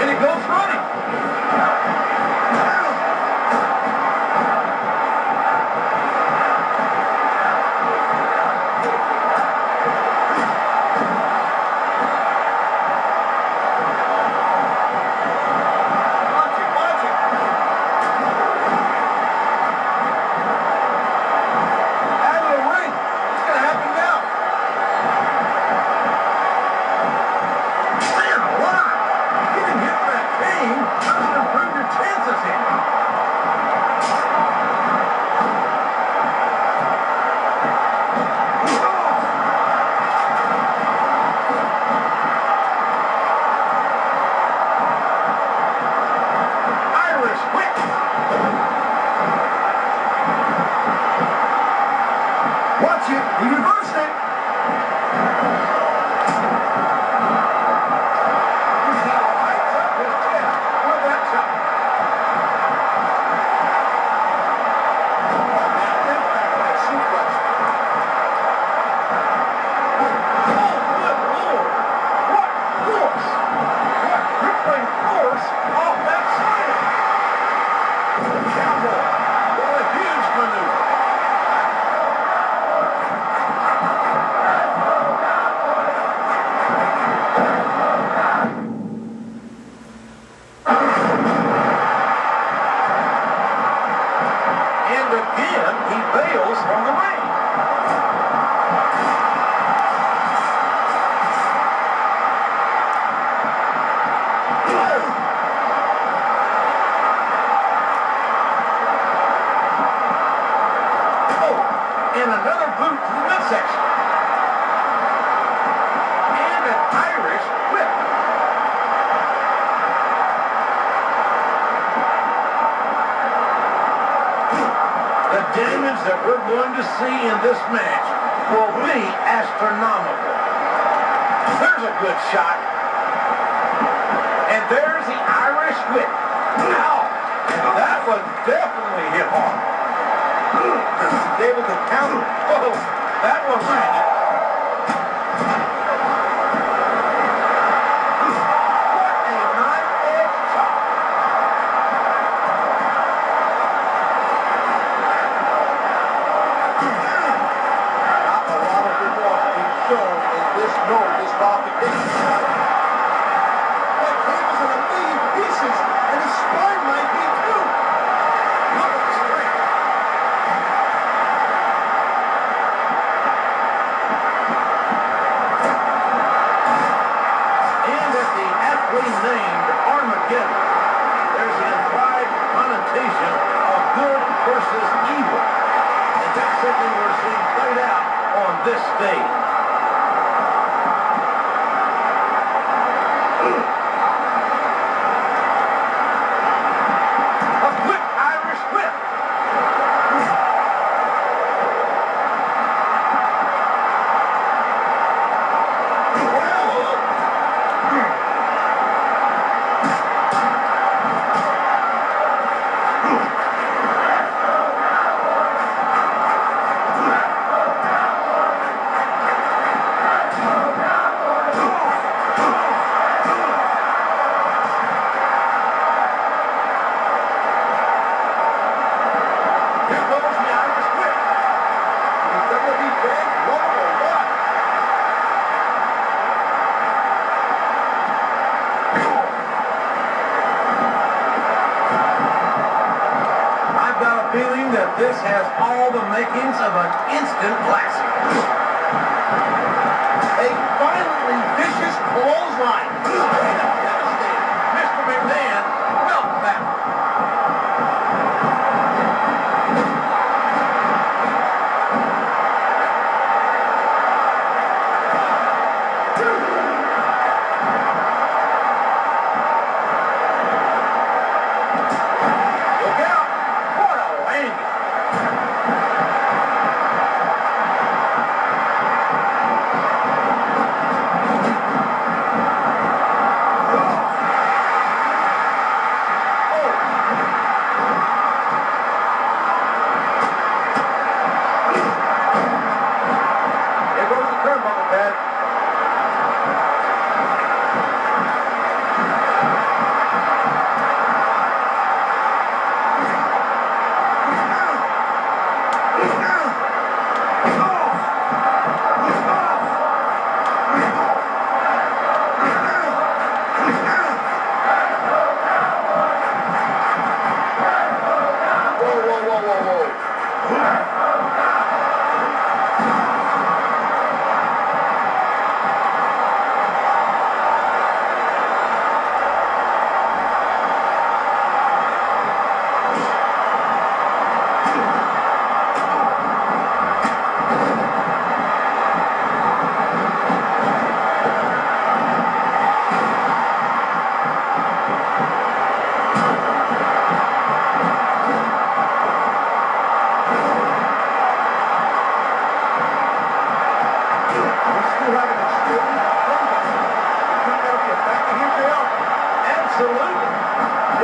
and he goes running. The damage that we're going to see in this match will be astronomical. There's a good shot. And there's the Irish whip. Now, that was definitely hit hard. Able to counter. Oh, that was magic. What a knife-edge shot. Not a lot of remorse being shown in this North disqualification. That cable's in a million pieces, and his spine might be too. Look at the. And at the aptly named Armageddon, there's an implied connotation of good versus evil. And that's something we're seeing played out on this stage. This has all the makings of an instant classic. A violently vicious clothesline. Mr. McMahon, whoa, whoa, whoa.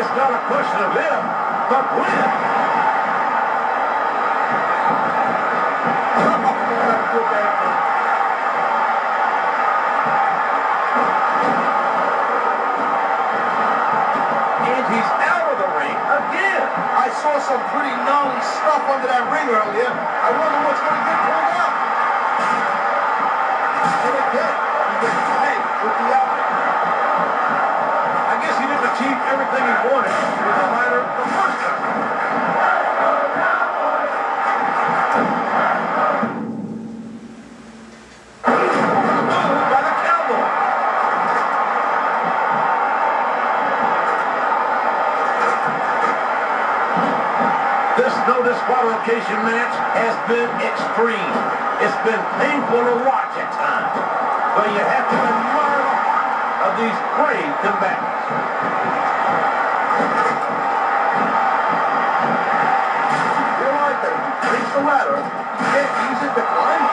It's not a question of if, but when. And he's out of the ring again. I saw some pretty gnarly stuff under that ring earlier. I wonder what's going to get pulled out. And again, he gets tagged with the. I guess he didn't achieve everything he wanted with the Cowboy. This no disqualification match has been extreme. It's been painful to watch at times. But you have to of these brave combatants. You like? If reach the ladder, you can't use it to climb.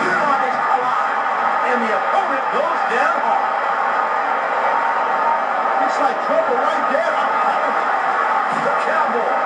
Utilize collide, and the opponent goes down like trouble right there. I'm telling you. The Cowboy